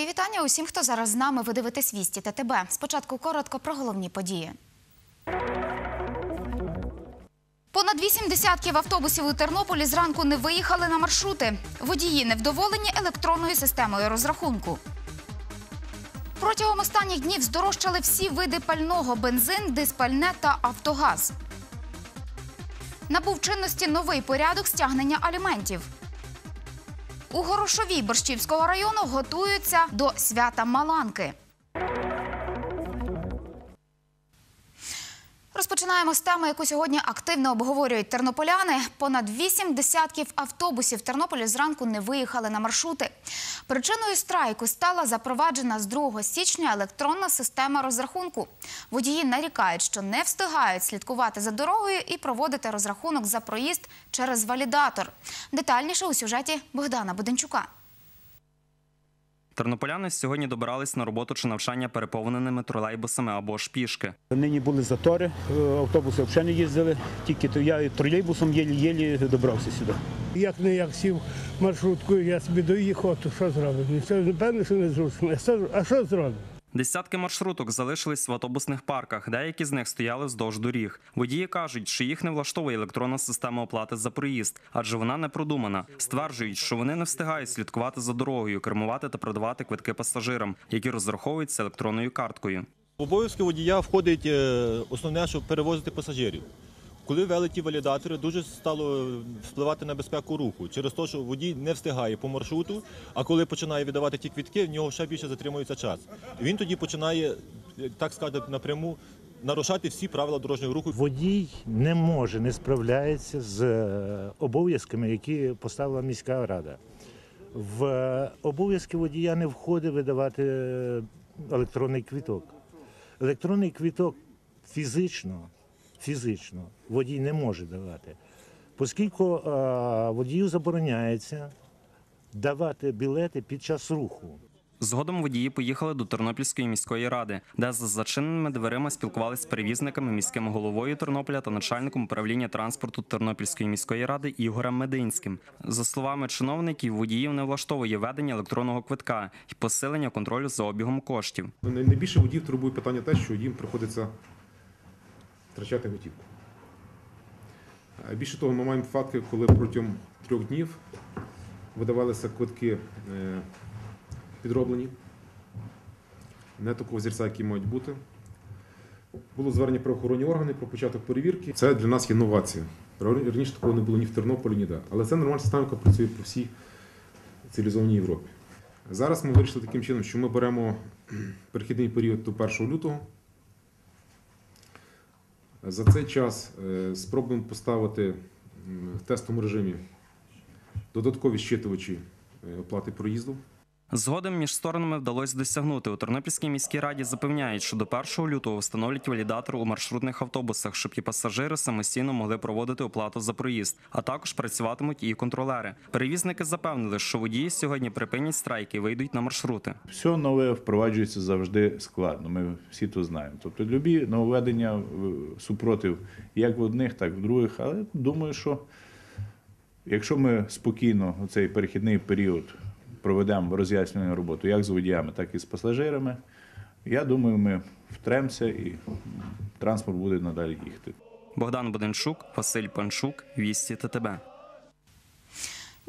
Мої вітання усім, хто зараз з нами. Ви дивитесь вісті та тебе. Спочатку коротко про головні події. Понад вісім десятків автобусів у Тернополі зранку не виїхали на маршрути. Водії невдоволені електронною системою розрахунку. Протягом останніх днів здорожчали всі види пального: бензин, диспальне та автогаз. Набув чинності новий порядок стягнення аліментів. У Горошовій Борщівського району готуються до свята Маланки. Розпочинаємо з теми, яку сьогодні активно обговорюють тернополяни. Понад вісім десятків автобусів Тернополі зранку не виїхали на маршрути. Причиною страйку стала запроваджена з 2 січня електронна система розрахунку. Водії нарікають, що не встигають слідкувати за дорогою і проводити розрахунок за проїзд через валідатор. Детальніше у сюжеті Богдана Буденчука. Тернополяни сьогодні добирались на роботу чи навчання переповненими тролейбусами або ж пішки. Нині були затори, е, автобуси взагалі не їздили, тільки то я тролейбусом єлі-єлі добрався сюди. Як не як сів маршруткою, я собі доїхав, то що зробив? Нічого, напевно, що не зручно. А що, а що зробив? Десятки маршруток залишились в автобусних парках, деякі з них стояли вздовж доріг. Водії кажуть, що їх не влаштовує електронна система оплати за проїзд, адже вона не продумана. Стверджують, що вони не встигають слідкувати за дорогою, кермувати та продавати квитки пасажирам, які розраховуються електронною карткою. В обов'язки водія входить е, основне, щоб перевозити пасажирів. Коли ввели ті валідатори, дуже стало впливати на безпеку руху через те, що водій не встигає по маршруту, а коли починає віддавати ті квітки, в нього ще більше затримується час. Він тоді починає, так сказати, напряму нарушати всі правила дорожнього руху. Водій не може, не справляється з е, обов'язками, які поставила міська рада. В е, обов'язки водія не входить видавати е, електронний квіток. Електронний квіток фізично, фізично водій не може давати, оскільки е, водію забороняється давати білети під час руху. Згодом водії поїхали до Тернопільської міської ради, де за зачиненими дверима спілкувалися з перевізниками, міським головою Тернополя та начальником управління транспорту Тернопільської міської ради Ігорем Мединським. За словами чиновників, водіїв не влаштовує ведення електронного квитка і посилення контролю за обігом коштів. Найбільше водіїв турбує питання те, що їм приходиться втрачати готівку. Більше того, ми маємо факти, коли протягом трьох днів видавалися квитки е, підроблені, не такого зірця, які мають бути. Було звернення про охоронні органи про початок перевірки. Це для нас є новація. Раніше такого не було ні в Тернополі, ніде. Але це нормальна система, яка працює по всій цивілізованій Європі. Зараз ми вирішили таким чином, що ми беремо перехідний період до 1 лютого. За цей час е, спробуємо поставити в тестовому режимі додаткові щитувачі е, оплати проїзду. Згодом між сторонами вдалося досягнути. У Тернопільській міській раді запевняють, що до 1 лютого встановлять валідатор у маршрутних автобусах, щоб і пасажири самостійно могли проводити оплату за проїзд, а також працюватимуть і контролери. Перевізники запевнили, що водії сьогодні припинять страйки і вийдуть на маршрути. Все нове впроваджується завжди складно. Ми всі то знаємо. Тобто любі нововведення е, супротив як в одних, так і в других. Але думаю, що якщо ми спокійно у цей перехідний період проведемо роз'яснювальну роботу як з водіями, так і з пасажирами, я думаю, ми втремся і транспорт буде надалі їхати. Богдан Буденчук, Василь Панчук, Вісті ТТБ.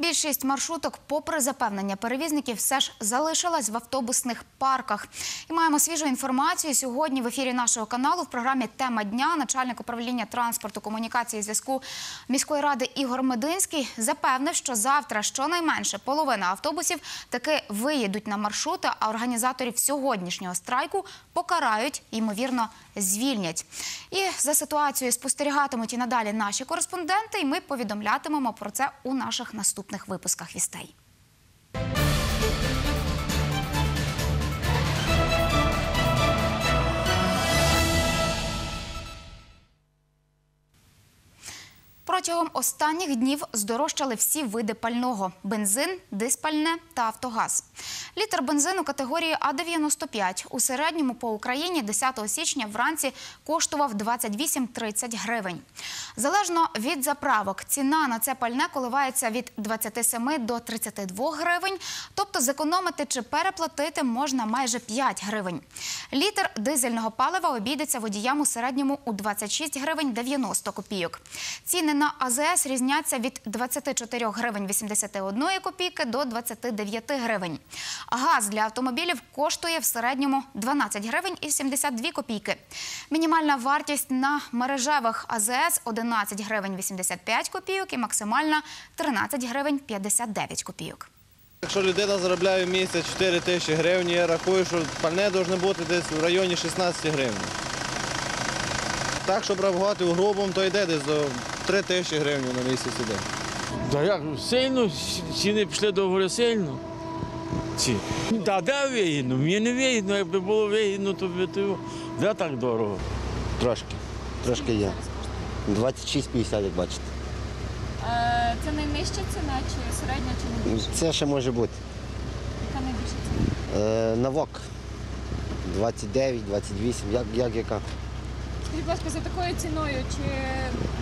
Більшість маршруток, попри запевнення перевізників, все ж залишилась в автобусних парках. І маємо свіжу інформацію сьогодні в ефірі нашого каналу в програмі Тема дня начальник управління транспорту, комунікації і зв'язку міської ради Ігор Мединський запевнив, що завтра щонайменше половина автобусів таки виїдуть на маршрути, а організаторів сьогоднішнього страйку покарають, ймовірно, звільнять. І за ситуацією спостерігатимуть і надалі наші кореспонденти, і ми повідомлятимемо про це у наших наступних випусках вістей. Протягом останніх днів здорожчали всі види пального: бензин, диспальне та автогаз. Літр бензину категорії А95 у середньому по Україні 10 січня вранці коштував 28-30 гривень. Залежно від заправок, ціна на це пальне коливається від 27 до 32 гривень, тобто зекономити чи переплатити можна майже 5 гривень. Літр дизельного палива обійдеться водіям у середньому у 26 гривень 90 копійок. Ціни на АЗС різняться від 24 гривень 81 копійки до 29 гривень. Газ для автомобілів коштує в середньому 12 гривень і 72 копійки. Мінімальна вартість на мережевих АЗС 11 гривень 85 копійок і максимальна 13 гривень 59 копійок. Якщо людина заробляє в місяць 4 тисячі гривень, я рахую, що пальне повинно бути десь в районі 16 гривень. Так, щоб рахувати грубому, то йде десь до 3 тисячі гривень на місяць іде. Та як сильно ціни пішли доволі сильно. Ці. Та де вигідно? Мені не вигідно, якби було вигідно, то би то де так дорого. Трошки, трошки є. 26,50, як бачите. Е, Це найнижча ціна, чи середня, чи найбільша? Це ще може бути. Яка найбільша ціна? Е, на ВОК 29, 28, як, як яка. Скажіть, будь ласка, за такою ціною, чи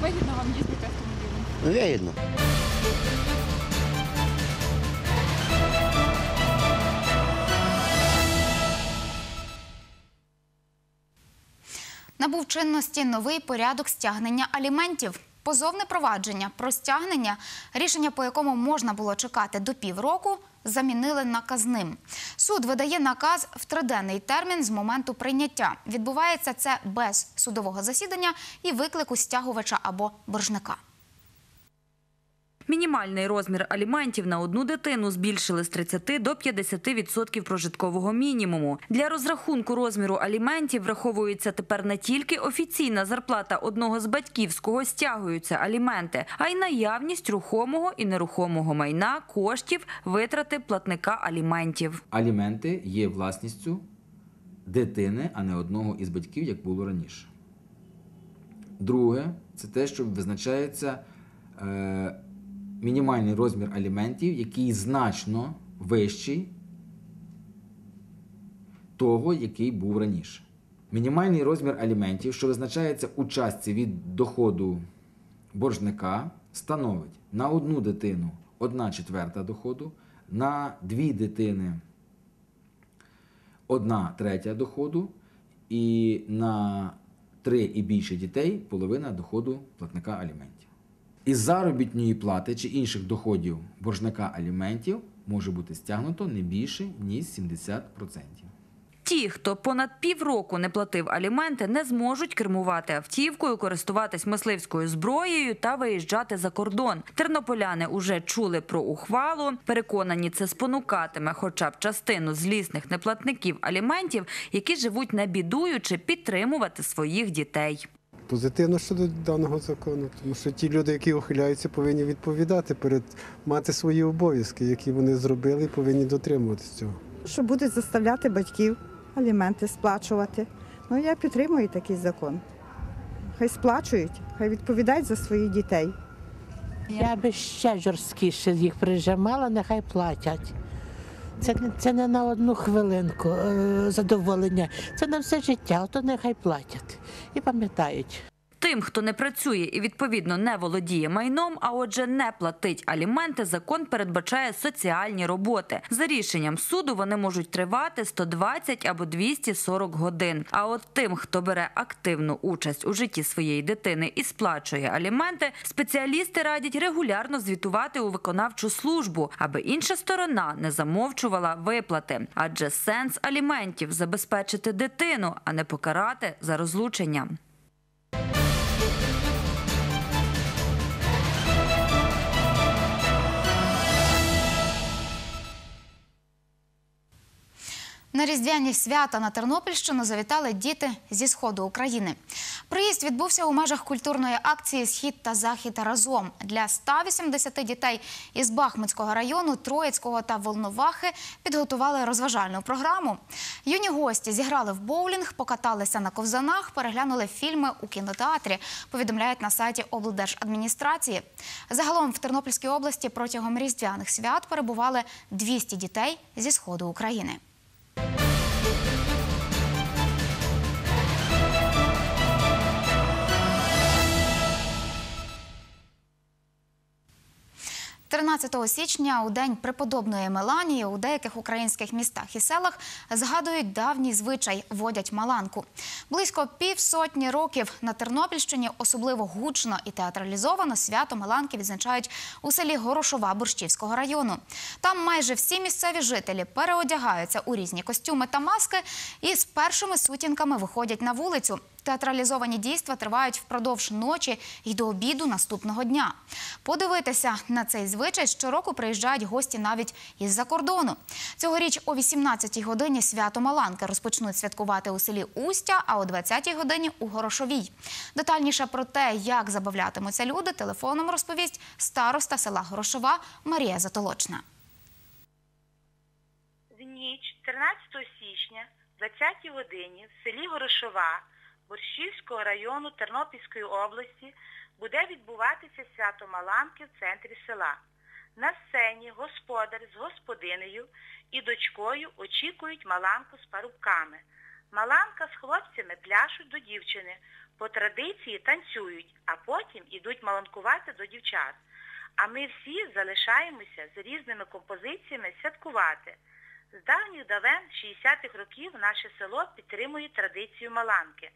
вигідно вам їздити автомобілем? Ну, вигідно. Набув чинності новий порядок стягнення аліментів. Позовне провадження про стягнення, рішення по якому можна було чекати до півроку, замінили наказним. Суд видає наказ в триденний термін з моменту прийняття. Відбувається це без судового засідання і виклику стягувача або боржника. Мінімальний розмір аліментів на одну дитину збільшили з 30 до 50% прожиткового мінімуму. Для розрахунку розміру аліментів враховується тепер не тільки офіційна зарплата одного з батьків, з кого стягуються аліменти, а й наявність рухомого і нерухомого майна, коштів, витрати платника аліментів. Аліменти є власністю дитини, а не одного із батьків, як було раніше. Друге, це те, що визначається е, мінімальний розмір аліментів, який значно вищий того, який був раніше. Мінімальний розмір аліментів, що визначається у частці від доходу боржника, становить на одну дитину 1 четверта доходу, на дві дитини 1 третя доходу, і на три і більше дітей половина доходу платника аліментів. Із заробітної плати чи інших доходів боржника аліментів може бути стягнуто не більше ніж 70%. Ті, хто понад півроку не платив аліменти, не зможуть кермувати автівкою, користуватись мисливською зброєю та виїжджати за кордон. Тернополяни уже чули про ухвалу. Переконані, це спонукатиме, хоча б частину злісних неплатників аліментів, які живуть не бідуючи, підтримувати своїх дітей. Позитивно щодо даного закону, тому що ті люди, які ухиляються, повинні відповідати перед мати свої обов'язки, які вони зробили, і повинні дотримуватися цього. що будуть заставляти батьків аліменти сплачувати. Ну я підтримую такий закон. Хай сплачують, хай відповідають за своїх дітей. Я би ще жорсткіше їх прижимала, нехай платять. Це, це не на одну хвилинку е, задоволення, це на все життя, то нехай платять і пам'ятають. Тим, хто не працює і відповідно не володіє майном, а отже, не платить аліменти, закон передбачає соціальні роботи. За рішенням суду вони можуть тривати 120 або 240 годин. А от тим, хто бере активну участь у житті своєї дитини і сплачує аліменти, спеціалісти радять регулярно звітувати у виконавчу службу, аби інша сторона не замовчувала виплати. Адже сенс аліментів забезпечити дитину, а не покарати за розлучення. На різдвяні свята на Тернопільщину завітали діти зі сходу України. Приїзд відбувся у межах культурної акції Схід та захід разом для 180 дітей із Бахмутського району, Троїцького та Волновахи підготували розважальну програму. Юні гості зіграли в боулінг, покаталися на ковзанах, переглянули фільми у кінотеатрі. Повідомляють на сайті облдержадміністрації. Загалом в Тернопільській області протягом різдвяних свят перебували 200 дітей зі сходу України. – 13 січня у день преподобної Меланії у деяких українських містах і селах згадують давній звичай – водять маланку. Близько півсотні років на Тернопільщині особливо гучно і театралізовано свято Маланки відзначають у селі Горошова Борщівського району. Там майже всі місцеві жителі переодягаються у різні костюми та маски і з першими сутінками виходять на вулицю. Театралізовані дійства тривають впродовж ночі й до обіду наступного дня. Подивитися на цей звичай щороку приїжджають гості навіть із-за кордону. Цьогоріч о 18-й годині свято Маланки розпочнуть святкувати у селі Устя, а о 20-й годині у Горошовій. Детальніше про те, як забавлятимуться люди, телефоном розповість староста села Горошова Марія Затолочна. В ніч 13 січня, 20 годині, в селі Горошова Борщівського району Тернопільської області буде відбуватися свято Маланки в центрі села. На сцені господар з господинею і дочкою очікують Маланку з парубками. Маланка з хлопцями пляшуть до дівчини, по традиції танцюють, а потім ідуть маланкувати до дівчат. А ми всі залишаємося з різними композиціями святкувати. З давніх давен 60-х років наше село підтримує традицію Маланки.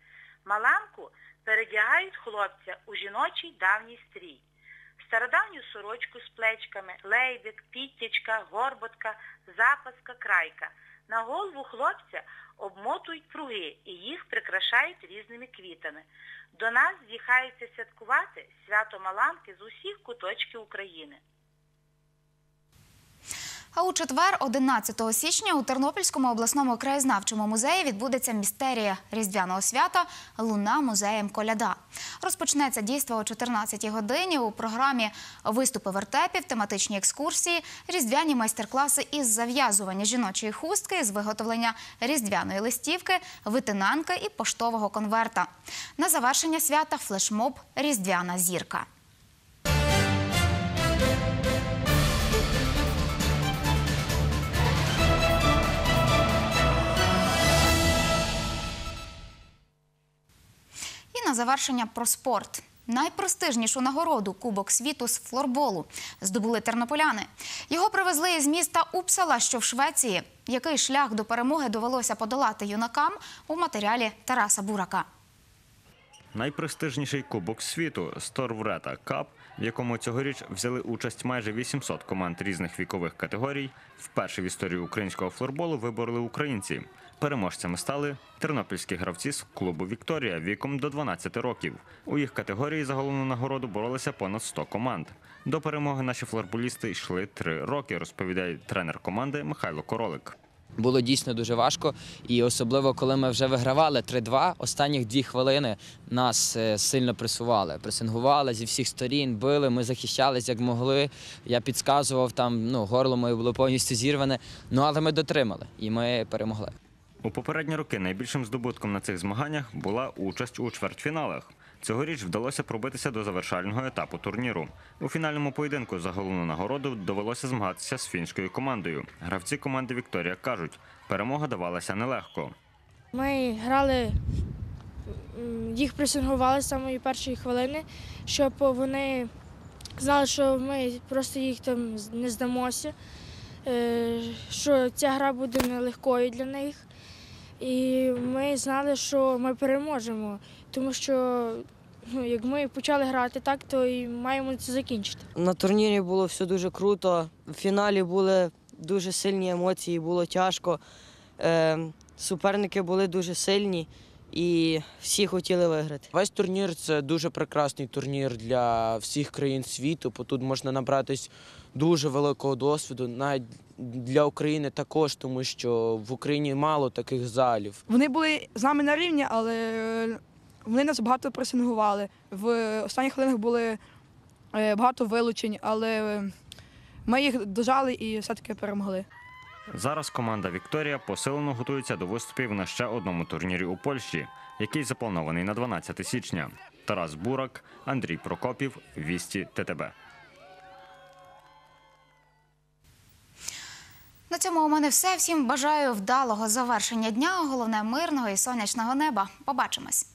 Маланку передягають хлопця у жіночий давній стрій. Стародавню сорочку з плечками, лейбик, підтячка, горботка, запаска, крайка. На голову хлопця обмотують пруги і їх прикрашають різними квітами. До нас з'їхаються святкувати свято Маланки з усіх куточків України. А у четвер, 11 січня, у Тернопільському обласному краєзнавчому музеї відбудеться містерія різдвяного свята Луна музеєм коляда. Розпочнеться дійство о 14-й годині. У програмі виступи вертепів, тематичні екскурсії, різдвяні майстер-класи із зав'язування жіночої хустки, з виготовлення різдвяної листівки, витинанки і поштового конверта. На завершення свята флешмоб Різдвяна зірка. Завершення про спорт. Найпростижнішу нагороду Кубок світу з флорболу здобули тернополяни. Його привезли із міста Упсала, що в Швеції. Який шлях до перемоги довелося подолати юнакам у матеріалі Тараса Бурака. Найпрестижніший кубок світу Сторврета Кап, в якому цьогоріч взяли участь майже 800 команд різних вікових категорій, вперше в історії українського флорболу вибороли українці. Переможцями стали тернопільські гравці з клубу Вікторія віком до 12 років. У їх категорії за головну нагороду боролися понад 100 команд. До перемоги наші флорболісти йшли три роки, розповідає тренер команди Михайло Королик. Було дійсно дуже важко, і особливо коли ми вже вигравали 3-2, останніх дві хвилини нас е, сильно пресували. Пресингували зі всіх сторін, били, ми захищались як могли. Я підказував там, ну горло моє було повністю зірване. Ну але ми дотримали і ми перемогли. У попередні роки найбільшим здобутком на цих змаганнях була участь у чвертьфіналах. Цьогоріч вдалося пробитися до завершального етапу турніру. У фінальному поєдинку за головну нагороду довелося змагатися з фінською командою. Гравці команди Вікторія кажуть, перемога давалася нелегко. Ми грали, їх пресингували з самої першої хвилини, щоб вони знали, що ми просто їх там не здамося, е, що ця гра буде нелегкою для них. І ми знали, що ми переможемо, тому що ну, як ми почали грати так, то і маємо це закінчити. На турнірі було все дуже круто. В фіналі були дуже сильні емоції, було тяжко. Е, суперники були дуже сильні і всі хотіли виграти. Весь турнір це дуже прекрасний турнір для всіх країн світу, бо тут можна набратись дуже великого досвіду, навіть для України також, тому що в Україні мало таких залів. Вони були з нами на рівні, але вони нас багато пресингували. В останніх хвилинах були е, багато вилучень, але ми їх дожали і все-таки перемогли. Зараз команда Вікторія посилено готується до виступів на ще одному турнірі у Польщі, який запланований на 12 січня. Тарас Бурак, Андрій Прокопів, Вісті ТТБ. На цьому у мене все. Всім бажаю вдалого завершення дня. Головне мирного і сонячного неба. Побачимось.